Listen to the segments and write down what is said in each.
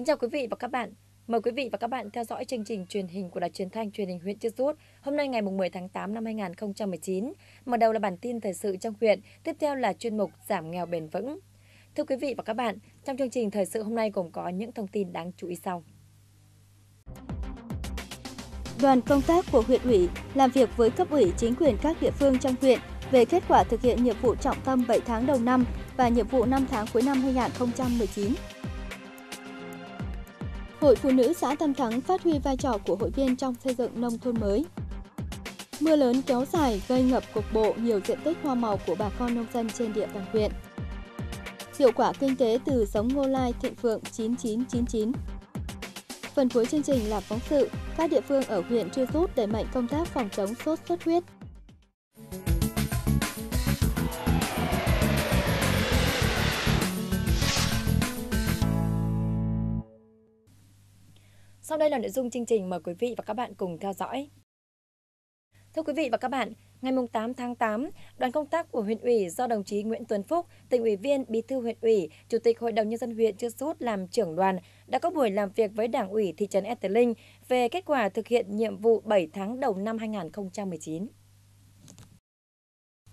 Kính chào quý vị và các bạn. Mời quý vị và các bạn theo dõi chương trình truyền hình của Đài Truyền thanh Truyền hình huyện Chư Rút. Hôm nay ngày 10 tháng 8 năm 2019. Mở đầu là bản tin thời sự trong huyện, tiếp theo là chuyên mục giảm nghèo bền vững. Thưa quý vị và các bạn, trong chương trình thời sự hôm nay gồm có những thông tin đáng chú ý sau. Đoàn công tác của huyện ủy làm việc với cấp ủy chính quyền các địa phương trong huyện về kết quả thực hiện nhiệm vụ trọng tâm 7 tháng đầu năm và nhiệm vụ 5 tháng cuối năm 2019. Hội Phụ nữ xã Tam Thắng phát huy vai trò của hội viên trong xây dựng nông thôn mới. Mưa lớn kéo dài gây ngập cục bộ nhiều diện tích hoa màu của bà con nông dân trên địa bàn huyện. Hiệu quả kinh tế từ giống ngô lai thịnh vượng 9999. Phần cuối chương trình là phóng sự, các địa phương ở huyện chưa rút đẩy mạnh công tác phòng chống sốt xuất huyết. Sau đây là nội dung chương trình mời quý vị và các bạn cùng theo dõi. Thưa quý vị và các bạn, ngày 8 tháng 8, đoàn công tác của huyện ủy do đồng chí Nguyễn Tuấn Phúc, tỉnh ủy viên, bí thư huyện ủy, chủ tịch Hội đồng nhân dân huyện Chư Sút làm trưởng đoàn đã có buổi làm việc với Đảng ủy thị trấn E Linh về kết quả thực hiện nhiệm vụ 7 tháng đầu năm 2019.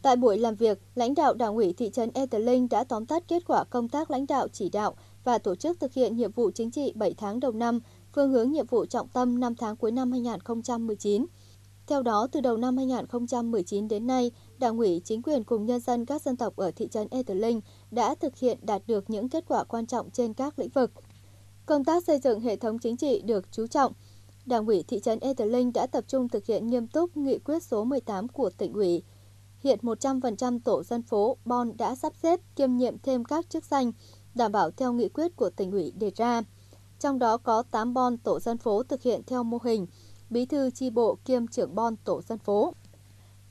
Tại buổi làm việc, lãnh đạo Đảng ủy thị trấn E đã tóm tắt kết quả công tác lãnh đạo chỉ đạo và tổ chức thực hiện nhiệm vụ chính trị 7 tháng đầu năm phương hướng nhiệm vụ trọng tâm 5 tháng cuối năm 2019. Theo đó, từ đầu năm 2019 đến nay, Đảng ủy, chính quyền cùng nhân dân các dân tộc ở thị trấn E đã thực hiện đạt được những kết quả quan trọng trên các lĩnh vực. Công tác xây dựng hệ thống chính trị được chú trọng. Đảng ủy thị trấn E đã tập trung thực hiện nghiêm túc nghị quyết số 18 của tỉnh ủy. Hiện 100% tổ dân phố Bon đã sắp xếp kiêm nhiệm thêm các chức danh, đảm bảo theo nghị quyết của tỉnh ủy đề ra trong đó có 8 bon tổ dân phố thực hiện theo mô hình bí thư chi bộ kiêm trưởng bon tổ dân phố.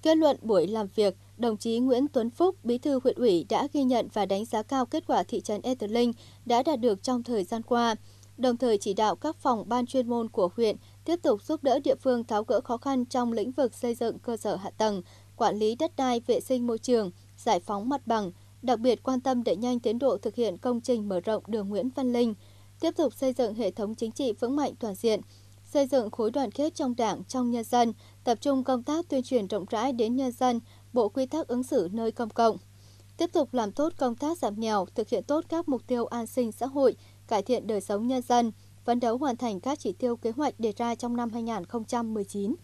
Kết luận buổi làm việc, đồng chí Nguyễn Tuấn Phúc, bí thư huyện ủy đã ghi nhận và đánh giá cao kết quả thị trấn Eterling đã đạt được trong thời gian qua, đồng thời chỉ đạo các phòng ban chuyên môn của huyện tiếp tục giúp đỡ địa phương tháo gỡ khó khăn trong lĩnh vực xây dựng cơ sở hạ tầng, quản lý đất đai, vệ sinh môi trường, giải phóng mặt bằng, đặc biệt quan tâm đẩy nhanh tiến độ thực hiện công trình mở rộng đường Nguyễn Văn Linh, tiếp tục xây dựng hệ thống chính trị vững mạnh toàn diện, xây dựng khối đoàn kết trong đảng, trong nhân dân, tập trung công tác tuyên truyền rộng rãi đến nhân dân, bộ quy tắc ứng xử nơi công cộng. Tiếp tục làm tốt công tác giảm nghèo, thực hiện tốt các mục tiêu an sinh xã hội, cải thiện đời sống nhân dân, phấn đấu hoàn thành các chỉ tiêu kế hoạch đề ra trong năm 2019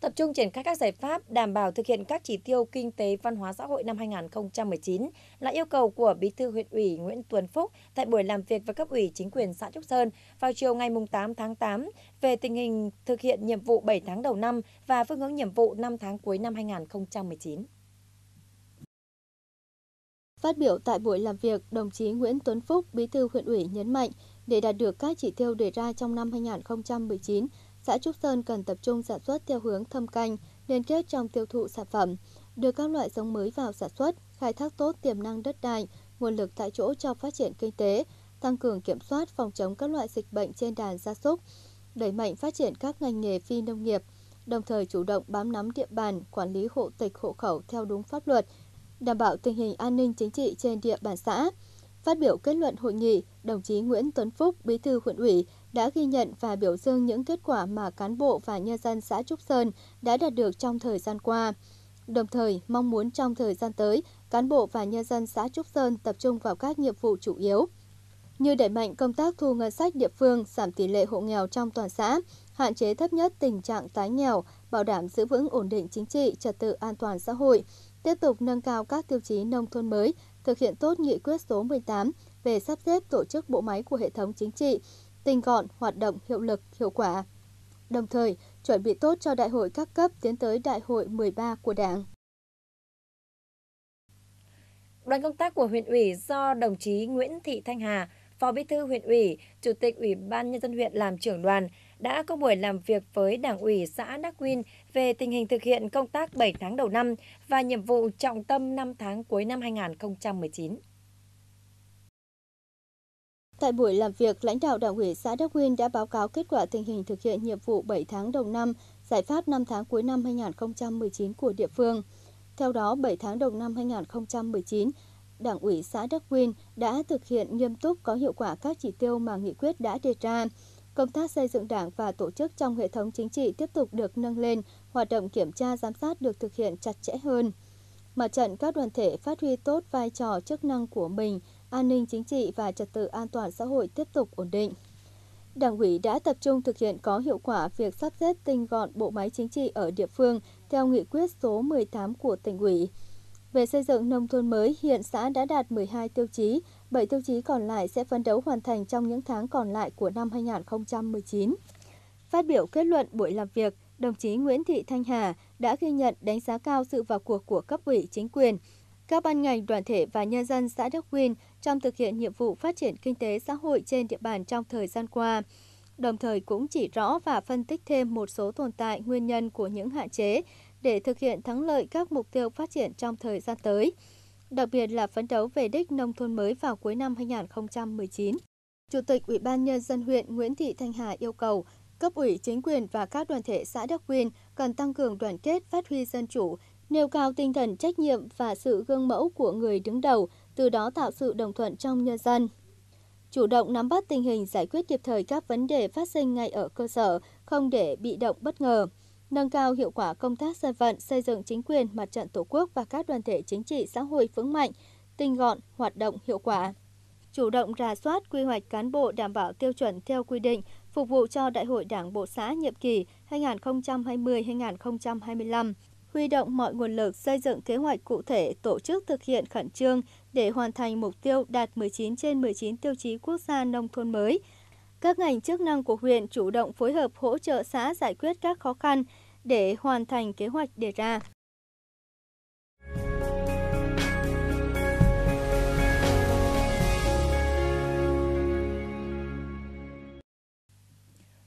tập trung triển khai các giải pháp đảm bảo thực hiện các chỉ tiêu kinh tế văn hóa xã hội năm 2019 là yêu cầu của Bí thư huyện ủy Nguyễn Tuấn Phúc tại buổi làm việc với cấp ủy chính quyền xã Trúc Sơn vào chiều ngày 8 tháng 8 về tình hình thực hiện nhiệm vụ 7 tháng đầu năm và phương hướng nhiệm vụ 5 tháng cuối năm 2019. Phát biểu tại buổi làm việc, đồng chí Nguyễn Tuấn Phúc, Bí thư huyện ủy nhấn mạnh, để đạt được các chỉ tiêu đề ra trong năm 2019, xã Trúc Sơn cần tập trung sản xuất theo hướng thâm canh, liên kết trong tiêu thụ sản phẩm, đưa các loại giống mới vào sản xuất, khai thác tốt tiềm năng đất đai, nguồn lực tại chỗ cho phát triển kinh tế, tăng cường kiểm soát phòng chống các loại dịch bệnh trên đàn gia súc, đẩy mạnh phát triển các ngành nghề phi nông nghiệp, đồng thời chủ động bám nắm địa bàn, quản lý hộ tịch hộ khẩu theo đúng pháp luật, đảm bảo tình hình an ninh chính trị trên địa bàn xã. Phát biểu kết luận hội nghị, đồng chí Nguyễn Tuấn Phúc, Bí thư huyện ủy, đã ghi nhận và biểu dương những kết quả mà cán bộ và nhân dân xã Trúc Sơn đã đạt được trong thời gian qua. Đồng thời, mong muốn trong thời gian tới, cán bộ và nhân dân xã Trúc Sơn tập trung vào các nhiệm vụ chủ yếu, như đẩy mạnh công tác thu ngân sách địa phương, giảm tỷ lệ hộ nghèo trong toàn xã, hạn chế thấp nhất tình trạng tái nghèo, bảo đảm giữ vững ổn định chính trị, trật tự an toàn xã hội, tiếp tục nâng cao các tiêu chí nông thôn mới, thực hiện tốt nghị quyết số 18 về sắp xếp tổ chức bộ máy của hệ thống chính trị, tinh gọn, hoạt động hiệu lực, hiệu quả. Đồng thời, chuẩn bị tốt cho đại hội các cấp tiến tới đại hội 13 của Đảng. Đoàn công tác của huyện ủy do đồng chí Nguyễn Thị Thanh Hà, Phó Bí thư huyện ủy, Chủ tịch Ủy ban Nhân dân huyện làm trưởng đoàn đã có buổi làm việc với Đảng ủy xã Đắc Quyên về tình hình thực hiện công tác 7 tháng đầu năm và nhiệm vụ trọng tâm 5 tháng cuối năm 2019. Tại buổi làm việc, lãnh đạo Đảng ủy xã Đắc Nguyên đã báo cáo kết quả tình hình thực hiện nhiệm vụ 7 tháng đầu năm, giải pháp 5 tháng cuối năm 2019 của địa phương. Theo đó, 7 tháng đầu năm 2019, Đảng ủy xã Đắc Quyên đã thực hiện nghiêm túc có hiệu quả các chỉ tiêu mà nghị quyết đã đề ra. Công tác xây dựng đảng và tổ chức trong hệ thống chính trị tiếp tục được nâng lên, hoạt động kiểm tra giám sát được thực hiện chặt chẽ hơn. Mặt trận các đoàn thể phát huy tốt vai trò chức năng của mình, an ninh chính trị và trật tự an toàn xã hội tiếp tục ổn định. Đảng ủy đã tập trung thực hiện có hiệu quả việc sắp xếp tinh gọn bộ máy chính trị ở địa phương theo nghị quyết số 18 của tỉnh ủy. Về xây dựng nông thôn mới, hiện xã đã đạt 12 tiêu chí, 7 tiêu chí còn lại sẽ phấn đấu hoàn thành trong những tháng còn lại của năm 2019. Phát biểu kết luận buổi làm việc, đồng chí Nguyễn Thị Thanh Hà đã ghi nhận đánh giá cao sự vào cuộc của cấp ủy chính quyền, các ban ngành đoàn thể và nhân dân xã Đắc Quyên trong thực hiện nhiệm vụ phát triển kinh tế xã hội trên địa bàn trong thời gian qua. Đồng thời cũng chỉ rõ và phân tích thêm một số tồn tại nguyên nhân của những hạn chế để thực hiện thắng lợi các mục tiêu phát triển trong thời gian tới, đặc biệt là phấn đấu về đích nông thôn mới vào cuối năm 2019. Chủ tịch Ủy ban Nhân dân huyện Nguyễn Thị Thanh Hà yêu cầu cấp ủy chính quyền và các đoàn thể xã Đắc Quyên cần tăng cường đoàn kết, phát huy dân chủ, nêu cao tinh thần trách nhiệm và sự gương mẫu của người đứng đầu, từ đó tạo sự đồng thuận trong nhân dân. Chủ động nắm bắt tình hình giải quyết kịp thời các vấn đề phát sinh ngay ở cơ sở, không để bị động bất ngờ. Nâng cao hiệu quả công tác dân vận, xây dựng chính quyền, mặt trận tổ quốc và các đoàn thể chính trị xã hội vững mạnh, tinh gọn, hoạt động hiệu quả chủ động rà soát quy hoạch cán bộ đảm bảo tiêu chuẩn theo quy định, phục vụ cho Đại hội Đảng Bộ xã nhiệm kỳ 2020-2025, huy động mọi nguồn lực xây dựng kế hoạch cụ thể tổ chức thực hiện khẩn trương để hoàn thành mục tiêu đạt 19 trên 19 tiêu chí quốc gia nông thôn mới. Các ngành chức năng của huyện chủ động phối hợp hỗ trợ xã giải quyết các khó khăn để hoàn thành kế hoạch đề ra.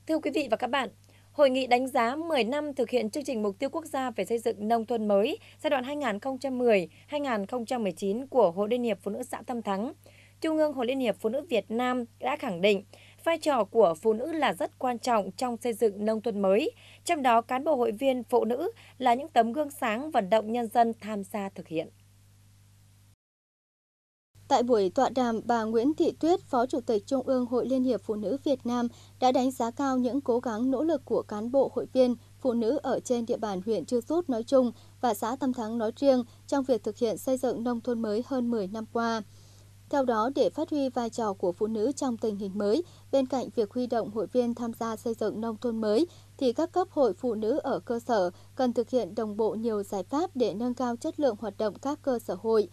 Thưa quý vị và các bạn, Hội nghị đánh giá 10 năm thực hiện chương trình mục tiêu quốc gia về xây dựng nông thôn mới giai đoạn 2010-2019 của Hội Liên hiệp Phụ nữ xã Tâm Thắng. Trung ương Hội Liên hiệp Phụ nữ Việt Nam đã khẳng định vai trò của phụ nữ là rất quan trọng trong xây dựng nông thôn mới, trong đó cán bộ hội viên phụ nữ là những tấm gương sáng vận động nhân dân tham gia thực hiện. Tại buổi tọa đàm, bà Nguyễn Thị Tuyết, Phó Chủ tịch Trung ương Hội Liên hiệp Phụ nữ Việt Nam đã đánh giá cao những cố gắng nỗ lực của cán bộ hội viên phụ nữ ở trên địa bàn huyện Chư Sút nói chung và xã Tâm Thắng nói riêng trong việc thực hiện xây dựng nông thôn mới hơn 10 năm qua. Theo đó, để phát huy vai trò của phụ nữ trong tình hình mới, bên cạnh việc huy động hội viên tham gia xây dựng nông thôn mới, thì các cấp hội phụ nữ ở cơ sở cần thực hiện đồng bộ nhiều giải pháp để nâng cao chất lượng hoạt động các cơ sở hội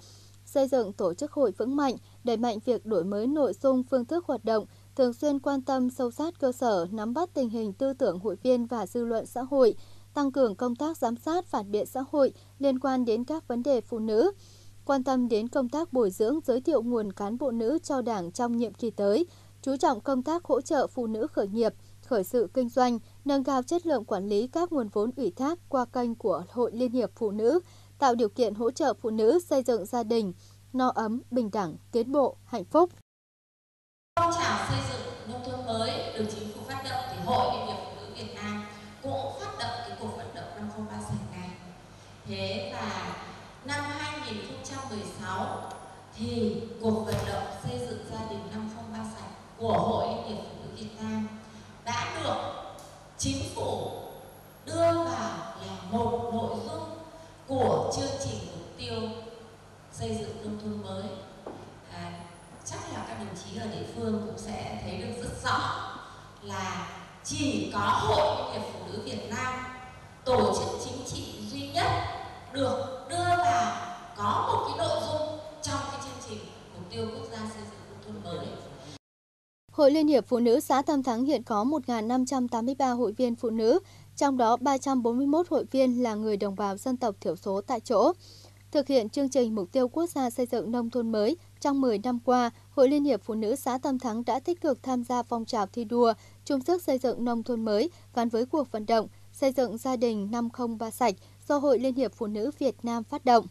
xây dựng tổ chức hội vững mạnh, đẩy mạnh việc đổi mới nội dung phương thức hoạt động, thường xuyên quan tâm sâu sát cơ sở, nắm bắt tình hình tư tưởng hội viên và dư luận xã hội, tăng cường công tác giám sát phản biện xã hội liên quan đến các vấn đề phụ nữ, quan tâm đến công tác bồi dưỡng giới thiệu nguồn cán bộ nữ cho Đảng trong nhiệm kỳ tới, chú trọng công tác hỗ trợ phụ nữ khởi nghiệp, khởi sự kinh doanh, nâng cao chất lượng quản lý các nguồn vốn ủy thác qua kênh của Hội Liên hiệp Phụ nữ, tạo điều kiện hỗ trợ phụ nữ xây dựng gia đình, no ấm, bình đẳng, tiến bộ, hạnh phúc. Phong trào xây dựng nông thôn mới được chính phủ phát động thì Hội Liên hiệp Phụ nữ Việt Nam cũng phát động cái cuộc vận động 503 sạch này. Thế và năm 2016 thì cuộc vận động xây dựng gia đình 503 sạch của Hội Liên hiệp Phụ nữ Việt Nam đã được chính phủ đưa vào là một nội dung của chương trình mục tiêu xây dựng nông thôn mới à, chắc là các đồng chí ở địa phương cũng sẽ thấy được rất rõ là chỉ có hội liên hiệp phụ nữ Việt Nam tổ chức chính trị duy nhất được đưa vào có một cái nội dung trong cái chương trình mục tiêu quốc gia xây dựng nông thôn mới Hội Liên hiệp Phụ nữ xã Tam Thắng hiện có 1.583 hội viên phụ nữ, trong đó 341 hội viên là người đồng bào dân tộc thiểu số tại chỗ. Thực hiện chương trình Mục tiêu Quốc gia xây dựng nông thôn mới, trong 10 năm qua, Hội Liên hiệp Phụ nữ xã Tam Thắng đã tích cực tham gia phong trào thi đua, chung sức xây dựng nông thôn mới gắn với cuộc vận động xây dựng gia đình 503 sạch do Hội Liên hiệp Phụ nữ Việt Nam phát động.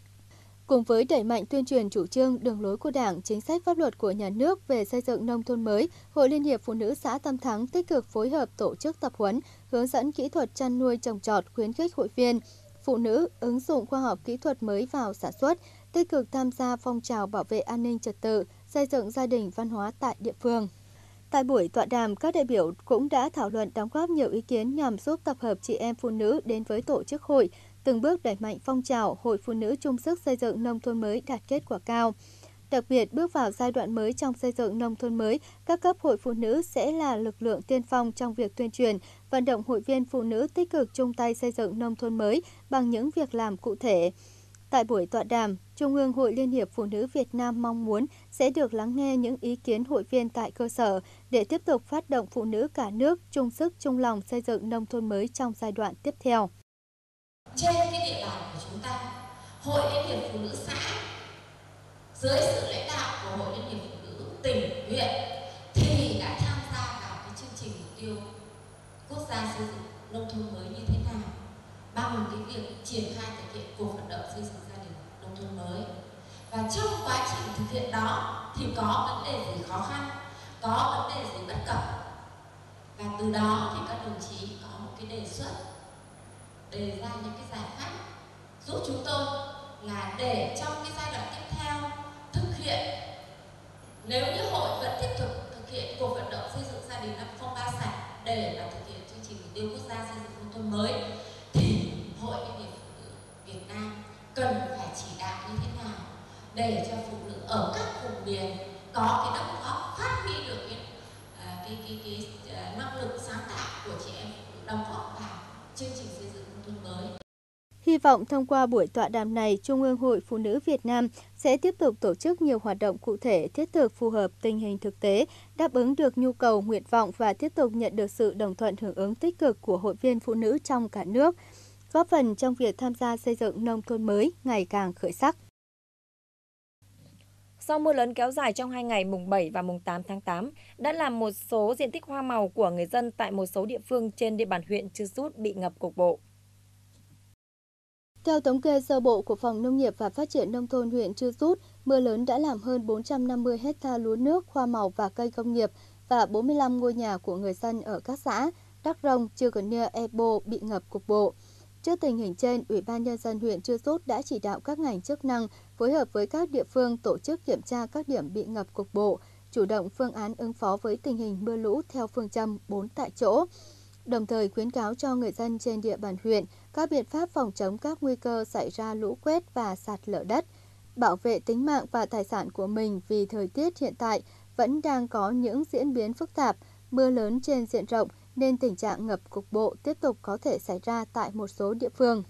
Cùng với đẩy mạnh tuyên truyền chủ trương, đường lối của Đảng, chính sách pháp luật của nhà nước về xây dựng nông thôn mới, Hội Liên hiệp Phụ nữ xã tam Thắng tích cực phối hợp tổ chức tập huấn, hướng dẫn kỹ thuật chăn nuôi trồng trọt, khuyến khích hội viên, phụ nữ ứng dụng khoa học kỹ thuật mới vào sản xuất, tích cực tham gia phong trào bảo vệ an ninh trật tự, xây dựng gia đình văn hóa tại địa phương. Tại buổi tọa đàm, các đại biểu cũng đã thảo luận đóng góp nhiều ý kiến nhằm giúp tập hợp chị em phụ nữ đến với tổ chức hội, từng bước đẩy mạnh phong trào Hội Phụ nữ chung sức xây dựng nông thôn mới đạt kết quả cao. Đặc biệt, bước vào giai đoạn mới trong xây dựng nông thôn mới, các cấp hội phụ nữ sẽ là lực lượng tiên phong trong việc tuyên truyền, vận động hội viên phụ nữ tích cực chung tay xây dựng nông thôn mới bằng những việc làm cụ thể. Tại buổi tọa đàm, Trung ương Hội Liên hiệp Phụ nữ Việt Nam mong muốn sẽ được lắng nghe những ý kiến hội viên tại cơ sở để tiếp tục phát động phụ nữ cả nước chung sức chung lòng xây dựng nông thôn mới trong giai đoạn tiếp theo. Trên cái địa bàn của chúng ta, Hội Liên hiệp Phụ nữ xã dưới sự lãnh đạo của Hội Liên hiệp Phụ nữ tỉnh, huyện thì đã tham gia vào cái chương trình mục tiêu quốc gia xây dựng nông thôn mới như thế nào bằng cái việc triển khai thực hiện cuộc vận động xây dựng gia đình nông thôn mới. Và trong quá trình thực hiện đó thì có vấn đề gì khó khăn có vấn đề gì bất cập. Và từ đó thì các đồng chí có một cái đề xuất đề ra những cái giải pháp giúp chúng tôi là để trong cái giai đoạn tiếp theo thực hiện. Nếu như hội vẫn tiếp tục thực hiện cuộc vận động xây dựng gia đình năm không ba sạch để mà thực hiện chương trình mục tiêu quốc gia xây dựng nông thôn mới thì hội liên hiệp phụ nữ Việt Nam cần phải chỉ đạo như thế nào để cho phụ nữ ở các vùng miền có cái đóng góp phát huy được cái à, cái cái, cái, cái năng lực sáng tạo của chị em đóng góp vào chương trình xây dựng nông thôn mới Hy vọng thông qua buổi tọa đàm này, Trung ương Hội Phụ nữ Việt Nam sẽ tiếp tục tổ chức nhiều hoạt động cụ thể, thiết thực phù hợp tình hình thực tế, đáp ứng được nhu cầu, nguyện vọng và tiếp tục nhận được sự đồng thuận hưởng ứng tích cực của hội viên phụ nữ trong cả nước, góp phần trong việc tham gia xây dựng nông thôn mới ngày càng khởi sắc. Do mưa lớn kéo dài trong hai ngày mùng 7 và mùng 8 tháng 8 đã làm một số diện tích hoa màu của người dân tại một số địa phương trên địa bàn huyện Chư Sút bị ngập cục bộ. Theo thống kê sơ bộ của Phòng Nông nghiệp và Phát triển Nông thôn huyện Chư Sút, mưa lớn đã làm hơn 450 hecta lúa nước, hoa màu và cây công nghiệp và 45 ngôi nhà của người dân ở các xã Đắc Rông, Chư Cần Nia, Ebo bị ngập cục bộ. Trước tình hình trên, Ủy ban Nhân dân huyện Chư Sút đã chỉ đạo các ngành chức năng phối hợp với các địa phương tổ chức kiểm tra các điểm bị ngập cục bộ, chủ động phương án ứng phó với tình hình mưa lũ theo phương châm 4 tại chỗ đồng thời khuyến cáo cho người dân trên địa bàn huyện các biện pháp phòng chống các nguy cơ xảy ra lũ quét và sạt lở đất, bảo vệ tính mạng và tài sản của mình vì thời tiết hiện tại vẫn đang có những diễn biến phức tạp, mưa lớn trên diện rộng nên tình trạng ngập cục bộ tiếp tục có thể xảy ra tại một số địa phương.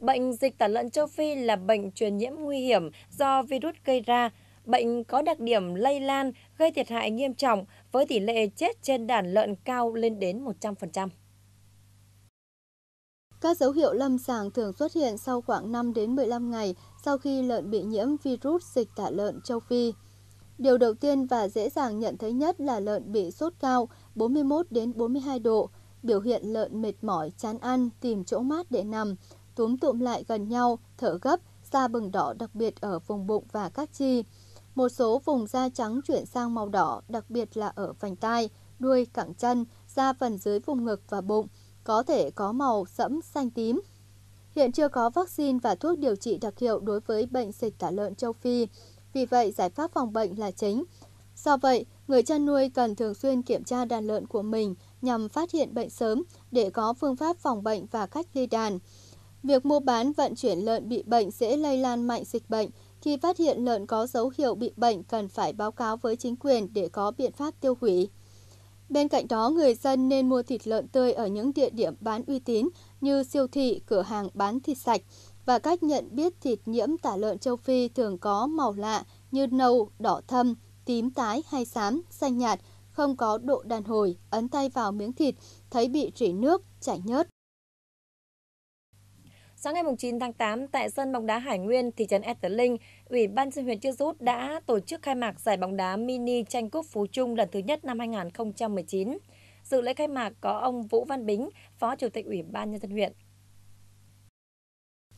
Bệnh dịch tả lợn châu Phi là bệnh truyền nhiễm nguy hiểm do virus gây ra, Bệnh có đặc điểm lây lan, gây thiệt hại nghiêm trọng với tỷ lệ chết trên đàn lợn cao lên đến 100%. Các dấu hiệu lâm sàng thường xuất hiện sau khoảng 5 đến 15 ngày sau khi lợn bị nhiễm virus dịch tả lợn châu Phi. Điều đầu tiên và dễ dàng nhận thấy nhất là lợn bị sốt cao 41 đến 42 độ, biểu hiện lợn mệt mỏi, chán ăn, tìm chỗ mát để nằm, túm tụm lại gần nhau, thở gấp, da bừng đỏ đặc biệt ở vùng bụng và các chi. Một số vùng da trắng chuyển sang màu đỏ, đặc biệt là ở vành tai, đuôi, cẳng chân, da phần dưới vùng ngực và bụng, có thể có màu sẫm xanh tím. Hiện chưa có vaccine và thuốc điều trị đặc hiệu đối với bệnh dịch tả lợn châu Phi, vì vậy giải pháp phòng bệnh là chính. Do vậy, người chăn nuôi cần thường xuyên kiểm tra đàn lợn của mình nhằm phát hiện bệnh sớm để có phương pháp phòng bệnh và cách ly đàn. Việc mua bán vận chuyển lợn bị bệnh sẽ lây lan mạnh dịch bệnh khi phát hiện lợn có dấu hiệu bị bệnh cần phải báo cáo với chính quyền để có biện pháp tiêu hủy. Bên cạnh đó, người dân nên mua thịt lợn tươi ở những địa điểm bán uy tín như siêu thị, cửa hàng bán thịt sạch và cách nhận biết thịt nhiễm tả lợn châu Phi thường có màu lạ như nâu, đỏ thâm, tím tái hay xám, xanh nhạt, không có độ đàn hồi, ấn tay vào miếng thịt, thấy bị rỉ nước, chảy nhớt. Sáng ngày 9 tháng 8, tại sân bóng đá Hải Nguyên, thị trấn Etterling, Ủy ban dân huyện Chư Rút đã tổ chức khai mạc giải bóng đá mini tranh cúp Phú Trung lần thứ nhất năm 2019. Dự lễ khai mạc có ông Vũ Văn Bính, Phó Chủ tịch Ủy ban Nhân dân huyện.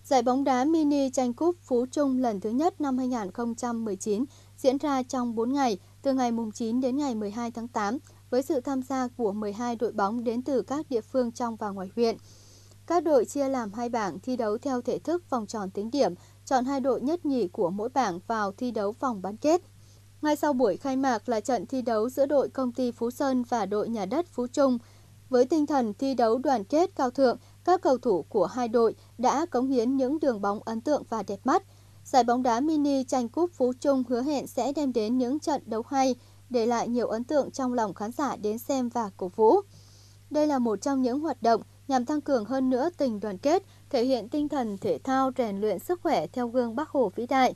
Giải bóng đá mini tranh cúp Phú Trung lần thứ nhất năm 2019 diễn ra trong 4 ngày, từ ngày 9 đến ngày 12 tháng 8, với sự tham gia của 12 đội bóng đến từ các địa phương trong và ngoài huyện. Các đội chia làm hai bảng thi đấu theo thể thức vòng tròn tính điểm, chọn hai đội nhất nhì của mỗi bảng vào thi đấu vòng bán kết. Ngay sau buổi khai mạc là trận thi đấu giữa đội công ty Phú Sơn và đội nhà đất Phú Trung. Với tinh thần thi đấu đoàn kết cao thượng, các cầu thủ của hai đội đã cống hiến những đường bóng ấn tượng và đẹp mắt. Giải bóng đá mini tranh cúp Phú Trung hứa hẹn sẽ đem đến những trận đấu hay, để lại nhiều ấn tượng trong lòng khán giả đến xem và cổ vũ. Đây là một trong những hoạt động nhằm tăng cường hơn nữa tình đoàn kết, thể hiện tinh thần thể thao rèn luyện sức khỏe theo gương Bắc Hồ vĩ đại.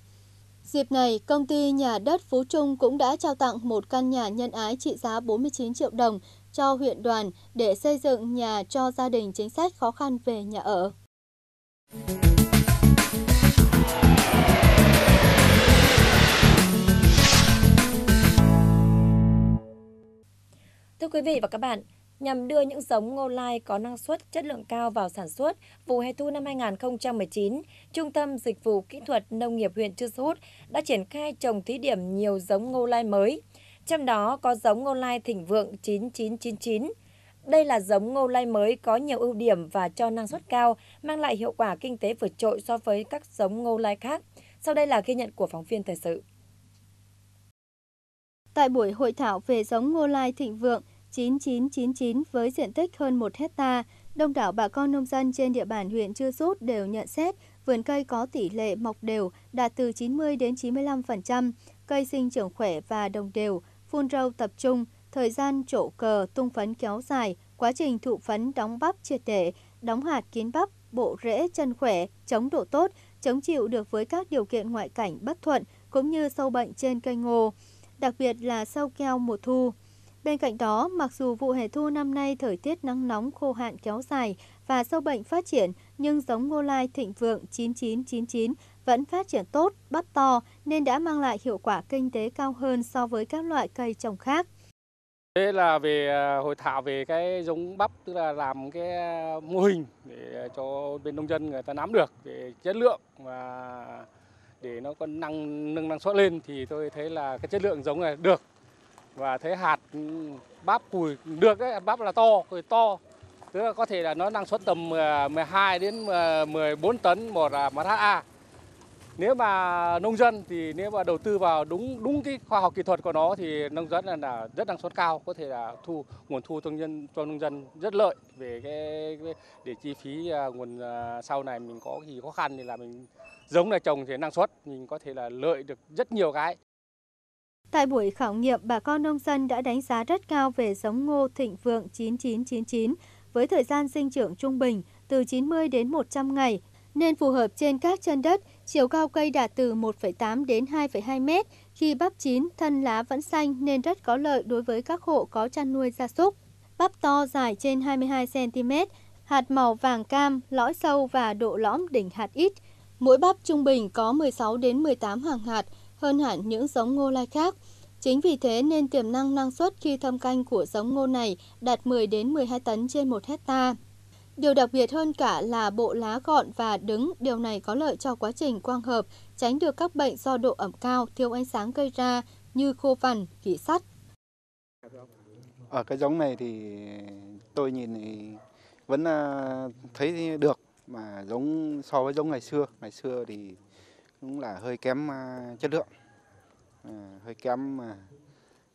Dịp này, công ty nhà đất Phú Trung cũng đã trao tặng một căn nhà nhân ái trị giá 49 triệu đồng cho huyện đoàn để xây dựng nhà cho gia đình chính sách khó khăn về nhà ở. Thưa quý vị và các bạn, nhằm đưa những giống ngô lai có năng suất, chất lượng cao vào sản xuất, vụ hè thu năm 2019, Trung tâm Dịch vụ Kỹ thuật Nông nghiệp huyện Chư Sút đã triển khai trồng thí điểm nhiều giống ngô lai mới. Trong đó có giống ngô lai thịnh vượng 9999. Đây là giống ngô lai mới có nhiều ưu điểm và cho năng suất cao, mang lại hiệu quả kinh tế vượt trội so với các giống ngô lai khác. Sau đây là ghi nhận của phóng viên thời sự. Tại buổi hội thảo về giống ngô lai thịnh vượng 9999 với diện tích hơn 1 hecta, đông đảo bà con nông dân trên địa bàn huyện Chư Sút đều nhận xét vườn cây có tỷ lệ mọc đều đạt từ 90 đến 95%, cây sinh trưởng khỏe và đồng đều, phun râu tập trung, thời gian trổ cờ tung phấn kéo dài, quá trình thụ phấn đóng bắp triệt để, đóng hạt kín bắp, bộ rễ chân khỏe, chống độ tốt, chống chịu được với các điều kiện ngoại cảnh bất thuận cũng như sâu bệnh trên cây ngô, đặc biệt là sâu keo mùa thu. Bên cạnh đó, mặc dù vụ hè thu năm nay thời tiết nắng nóng khô hạn kéo dài và sâu bệnh phát triển, nhưng giống ngô lai thịnh vượng 9999 vẫn phát triển tốt, bắp to nên đã mang lại hiệu quả kinh tế cao hơn so với các loại cây trồng khác. Thế là về à, hội thảo về cái giống bắp tức là làm cái à, mô hình để cho bên nông dân người ta nắm được về chất lượng và để nó có năng nâng năng suất lên thì tôi thấy là cái chất lượng giống này được. Và thấy hạt ừ, bắp cùi được đấy bắp là to cùi to. Tức là có thể là nó năng suất tầm à, 12 đến à, 14 tấn một à, một ha nếu mà nông dân thì nếu mà đầu tư vào đúng đúng cái khoa học kỹ thuật của nó thì nông dân là, là rất năng suất cao có thể là thu nguồn thu cho nhân cho nông dân rất lợi về cái, để chi phí nguồn sau này mình có gì khó khăn thì là mình giống là trồng thì năng suất mình có thể là lợi được rất nhiều cái Tại buổi khảo nghiệm, bà con nông dân đã đánh giá rất cao về giống ngô thịnh vượng 9999 với thời gian sinh trưởng trung bình từ 90 đến 100 ngày, nên phù hợp trên các chân đất, chiều cao cây đạt từ 1,8 đến 2,2 mét. Khi bắp chín, thân lá vẫn xanh nên rất có lợi đối với các hộ có chăn nuôi gia súc. Bắp to dài trên 22 cm, hạt màu vàng cam, lõi sâu và độ lõm đỉnh hạt ít. Mỗi bắp trung bình có 16 đến 18 hàng hạt, hơn hẳn những giống ngô lai khác. Chính vì thế nên tiềm năng năng suất khi thâm canh của giống ngô này đạt 10 đến 12 tấn trên 1 hecta. Điều đặc biệt hơn cả là bộ lá gọn và đứng, điều này có lợi cho quá trình quang hợp, tránh được các bệnh do độ ẩm cao, thiếu ánh sáng gây ra như khô vằn, kỷ sắt. Ở cái giống này thì tôi nhìn thì vẫn à, thấy được mà giống so với giống ngày xưa, ngày xưa thì cũng là hơi kém à, chất lượng. À, hơi kém mà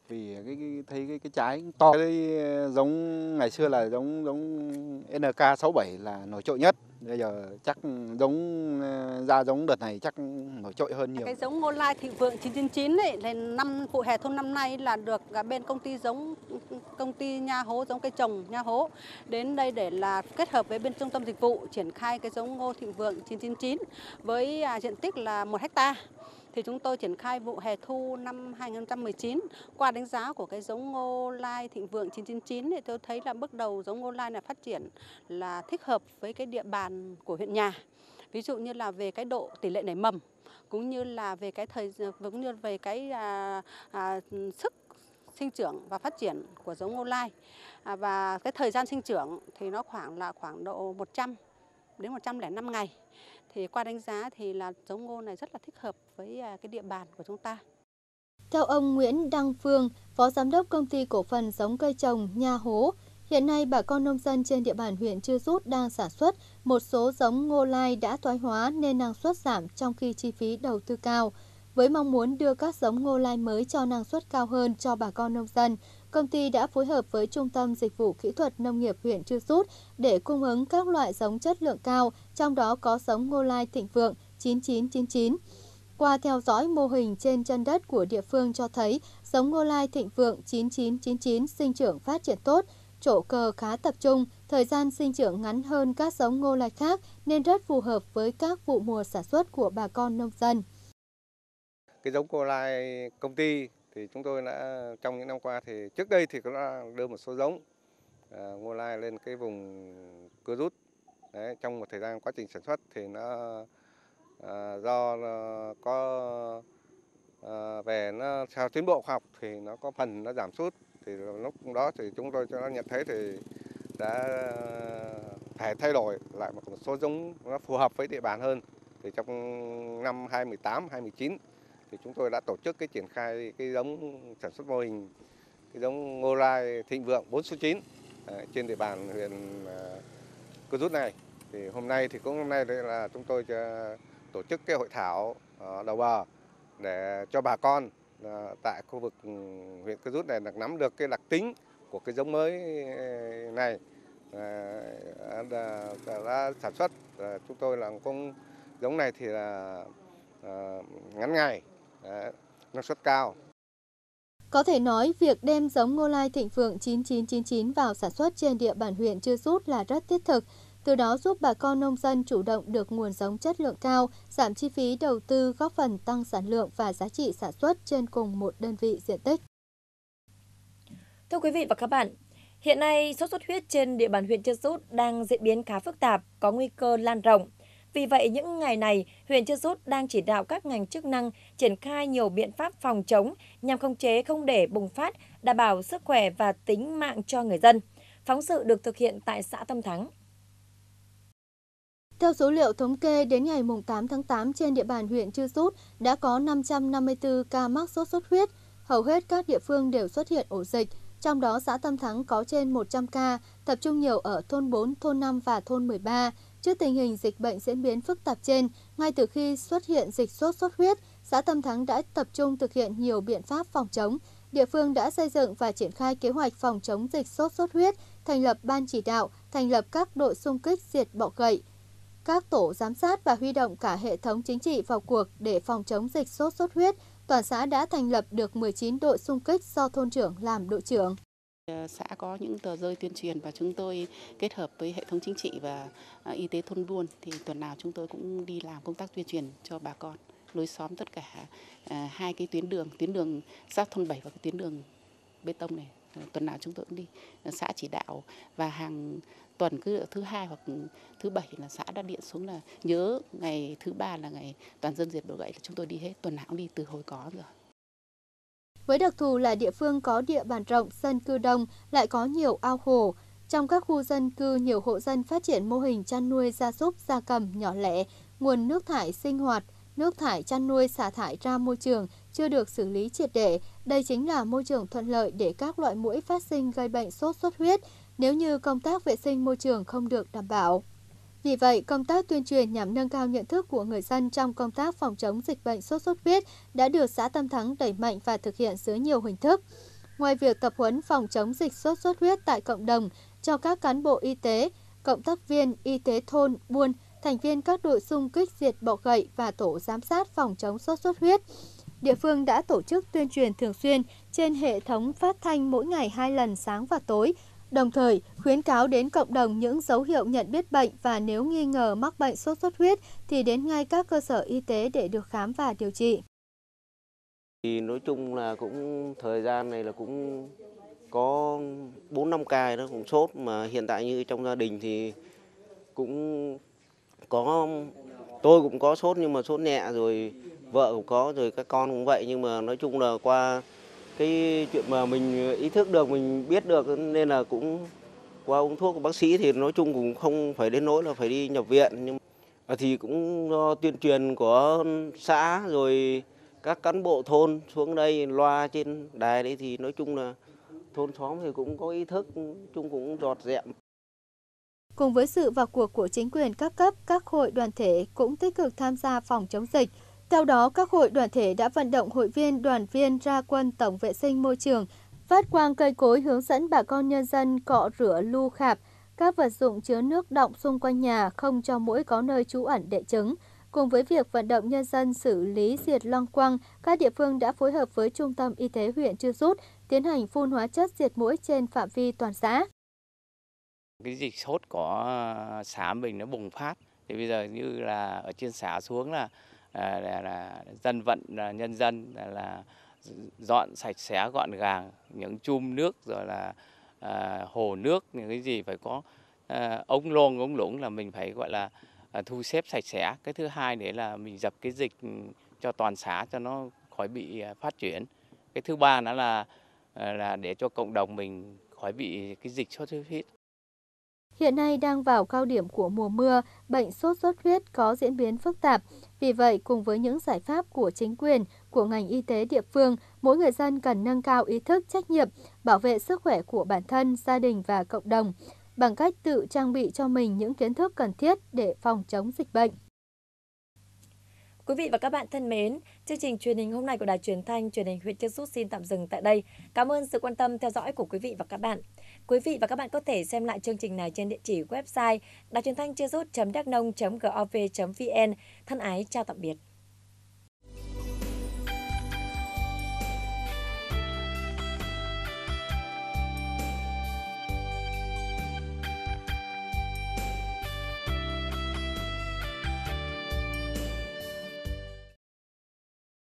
vì cái, cái thấy cái cái trái to. Cái à, giống ngày xưa là giống giống NK67 là nổi trội nhất bây giờ chắc giống ờ, ra giống đợt này chắc nổi trội hơn nhiều. Cái giống ngô lai thị vượng 999 ấy là năm vụ hè thu năm nay là được à, bên công ty giống, công ty nha hố giống cây trồng nha hố. Đến đây để là kết hợp với bên trung tâm dịch vụ triển khai cái giống ngô thị vượng 999 với à, diện tích là 1 hecta thì chúng tôi triển khai vụ hè thu năm 2019 qua đánh giá của cái giống ngô lai thịnh vượng 999 thì tôi thấy là bước đầu giống ngô lai này phát triển là thích hợp với cái địa bàn của huyện nhà. Ví dụ như là về cái độ tỷ lệ nảy mầm cũng như là về cái thời cũng như về cái à, à, sức sinh trưởng và phát triển của giống ngô lai. À, và cái thời gian sinh trưởng thì nó khoảng là khoảng độ 100 đến 105 ngày thì qua đánh giá thì là giống ngô này rất là thích hợp với à, cái địa bàn của chúng ta. Theo ông Nguyễn Đăng Phương, Phó Giám đốc Công ty Cổ phần Giống Cây Trồng Nha Hố, Hiện nay, bà con nông dân trên địa bàn huyện Chư Rút đang sản xuất một số giống ngô lai đã thoái hóa nên năng suất giảm trong khi chi phí đầu tư cao. Với mong muốn đưa các giống ngô lai mới cho năng suất cao hơn cho bà con nông dân, công ty đã phối hợp với Trung tâm Dịch vụ Kỹ thuật Nông nghiệp huyện Chư Sút để cung ứng các loại giống chất lượng cao, trong đó có giống ngô lai thịnh vượng 9999. Qua theo dõi mô hình trên chân đất của địa phương cho thấy giống ngô lai thịnh vượng 9999 sinh trưởng phát triển tốt, trổ cờ khá tập trung, thời gian sinh trưởng ngắn hơn các giống ngô lai khác nên rất phù hợp với các vụ mùa sản xuất của bà con nông dân. Cái giống ngô lai công ty thì chúng tôi đã trong những năm qua thì trước đây thì cũng đã đưa một số giống à, ngô lai lên cái vùng cưa rút. Đấy, trong một thời gian quá trình sản xuất thì nó à, do nó có à, về nó theo tiến bộ khoa học thì nó có phần nó giảm sút. Thì lúc đó thì chúng tôi cho nó nhận thấy thì đã phải thay đổi lại một số giống nó phù hợp với địa bàn hơn. Thì trong năm 2018 2019 thì chúng tôi đã tổ chức cái triển khai cái giống sản xuất mô hình cái giống ngô lai thịnh vượng 4 số 9 à, trên địa bàn huyện à, Cư Rút này. Thì hôm nay thì cũng hôm nay đây là chúng tôi tổ chức cái hội thảo à, đầu bờ để cho bà con tại khu vực ừ, huyện Cư Rút này được nắm được cái đặc tính của cái giống mới này. Đã, đã sản xuất chúng tôi là cũng giống này thì là ngắn ngày năng suất cao có thể nói, việc đem giống ngô lai thịnh phượng 9999 vào sản xuất trên địa bàn huyện Chưa Rút là rất thiết thực, từ đó giúp bà con nông dân chủ động được nguồn giống chất lượng cao, giảm chi phí đầu tư, góp phần tăng sản lượng và giá trị sản xuất trên cùng một đơn vị diện tích. Thưa quý vị và các bạn, hiện nay sốt xuất huyết trên địa bàn huyện Chưa Rút đang diễn biến khá phức tạp, có nguy cơ lan rộng. Vì vậy, những ngày này, huyện Chư Rút đang chỉ đạo các ngành chức năng triển khai nhiều biện pháp phòng chống nhằm khống chế không để bùng phát, đảm bảo sức khỏe và tính mạng cho người dân. Phóng sự được thực hiện tại xã Tâm Thắng. Theo số liệu thống kê, đến ngày 8 tháng 8 trên địa bàn huyện Chư Sút đã có 554 ca mắc sốt xuất huyết. Hầu hết các địa phương đều xuất hiện ổ dịch, trong đó xã Tâm Thắng có trên 100 ca, tập trung nhiều ở thôn 4, thôn 5 và thôn 13. Trước tình hình dịch bệnh diễn biến phức tạp trên, ngay từ khi xuất hiện dịch sốt xuất huyết, xã Tâm Thắng đã tập trung thực hiện nhiều biện pháp phòng chống. Địa phương đã xây dựng và triển khai kế hoạch phòng chống dịch sốt xuất huyết, thành lập ban chỉ đạo, thành lập các đội xung kích diệt bọ gậy, các tổ giám sát và huy động cả hệ thống chính trị vào cuộc để phòng chống dịch sốt xuất huyết. Toàn xã đã thành lập được 19 đội xung kích do thôn trưởng làm đội trưởng. Ờ, xã có những tờ rơi tuyên truyền và chúng tôi kết hợp với hệ thống chính trị và à, y tế thôn buôn thì tuần nào chúng tôi cũng đi làm công tác tuyên truyền cho bà con, lối xóm tất cả à, hai cái tuyến đường tuyến đường sát thôn 7 và cái tuyến đường bê tông này. Ờ, tuần nào chúng tôi cũng đi. Ờ, xã chỉ đạo và hàng tuần cứ thứ hai hoặc thứ bảy là xã đã điện xuống là nhớ ngày thứ ba là ngày toàn dân diệt bọ gậy là chúng tôi đi hết. Tuần nào cũng đi từ hồi có rồi với đặc thù là địa phương có địa bàn rộng, dân cư đông, lại có nhiều ao hồ. Trong các khu dân cư, nhiều hộ dân phát triển mô hình chăn nuôi gia súc, gia cầm nhỏ lẻ, nguồn nước thải sinh hoạt, nước thải chăn nuôi xả thải ra môi trường chưa được xử lý triệt để. Đây chính là môi trường thuận lợi để các loại mũi phát sinh gây bệnh sốt xuất huyết nếu như công tác vệ sinh môi trường không được đảm bảo. Vì vậy, công tác tuyên truyền nhằm nâng cao nhận thức của người dân trong công tác phòng chống dịch bệnh sốt xuất huyết đã được xã Tâm Thắng đẩy mạnh và thực hiện dưới nhiều hình thức. Ngoài việc tập huấn phòng chống dịch sốt xuất huyết tại cộng đồng cho các cán bộ y tế, cộng tác viên y tế thôn, buôn, thành viên các đội xung kích diệt bọ gậy và tổ giám sát phòng chống sốt xuất huyết, địa phương đã tổ chức tuyên truyền thường xuyên trên hệ thống phát thanh mỗi ngày hai lần sáng và tối Đồng thời, khuyến cáo đến cộng đồng những dấu hiệu nhận biết bệnh và nếu nghi ngờ mắc bệnh sốt xuất huyết thì đến ngay các cơ sở y tế để được khám và điều trị. Thì nói chung là cũng thời gian này là cũng có 4 năm ca nó cũng sốt mà hiện tại như trong gia đình thì cũng có tôi cũng có sốt nhưng mà sốt nhẹ rồi vợ cũng có rồi các con cũng vậy nhưng mà nói chung là qua cái chuyện mà mình ý thức được mình biết được nên là cũng qua uống thuốc của bác sĩ thì nói chung cũng không phải đến nỗi là phải đi nhập viện nhưng mà thì cũng do tuyên truyền của xã rồi các cán bộ thôn xuống đây loa trên đài đấy thì nói chung là thôn xóm thì cũng có ý thức chung cũng rọt rẹm Cùng với sự vào cuộc của chính quyền các cấp, các hội đoàn thể cũng tích cực tham gia phòng chống dịch. Theo đó, các hội đoàn thể đã vận động hội viên, đoàn viên ra quân tổng vệ sinh môi trường, phát quang cây cối hướng dẫn bà con nhân dân cọ rửa lu khạp, các vật dụng chứa nước động xung quanh nhà không cho mũi có nơi trú ẩn đệ trứng. Cùng với việc vận động nhân dân xử lý diệt loang quăng, các địa phương đã phối hợp với Trung tâm Y tế huyện Chư Rút tiến hành phun hóa chất diệt mũi trên phạm vi toàn xã. Cái dịch sốt của à, xã mình nó bùng phát, thì bây giờ như là ở trên xã xuống là Ờ, là, là, dân vận là nhân dân là, là dọn sạch sẽ gọn gàng những chum nước rồi là à, hồ nước những cái gì phải có à, ống lông ống lũng là mình phải gọi là à, thu xếp sạch sẽ. Cái thứ hai để là mình dập cái dịch cho toàn xã cho nó khỏi bị à, phát triển. Cái thứ ba nữa là à, là để cho cộng đồng mình khỏi bị cái dịch sốt xuất huyết. Hiện nay đang vào cao điểm của mùa mưa, bệnh sốt xuất huyết có diễn biến phức tạp. Vì vậy, cùng với những giải pháp của chính quyền, của ngành y tế địa phương, mỗi người dân cần nâng cao ý thức trách nhiệm, bảo vệ sức khỏe của bản thân, gia đình và cộng đồng, bằng cách tự trang bị cho mình những kiến thức cần thiết để phòng chống dịch bệnh. Quý vị và các bạn thân mến, chương trình truyền hình hôm nay của Đài Truyền thanh Truyền hình huyện Chư Sút xin tạm dừng tại đây. Cảm ơn sự quan tâm theo dõi của quý vị và các bạn. Quý vị và các bạn có thể xem lại chương trình này trên địa chỉ website đài truyền thanh chư gov vn Thân ái chào tạm biệt.